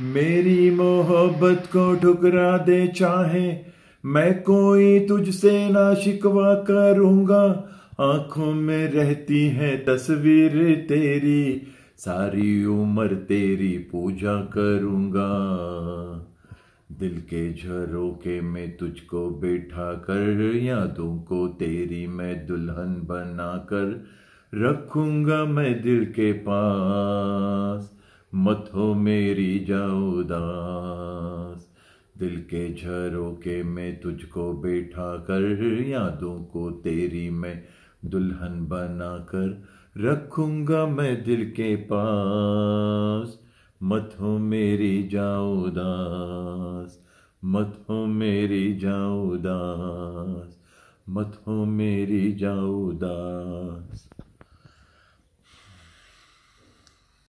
मेरी मोहब्बत को ठुकरा दे चाहे मैं कोई तुझसे ना शिकवा करूँगा। आँखों में रहती है तस्वीर तेरी, सारी उम्र तेरी पूजा करूँगा। दिल के झरोके में तुझको बैठा कर यादों को तेरी मैं दुल्हन बना कर रखूँगा मैं दिल के पास। हो मेरी जाओ दास दिल के झरोके में तुझको बैठा कर, यादों को तेरी मैं दुल्हन बना कर रखूँगा मैं दिल के पास। मत हो मेरी जाओ दास मत हो मेरी जाओ दास मत हो मेरी जाओ दास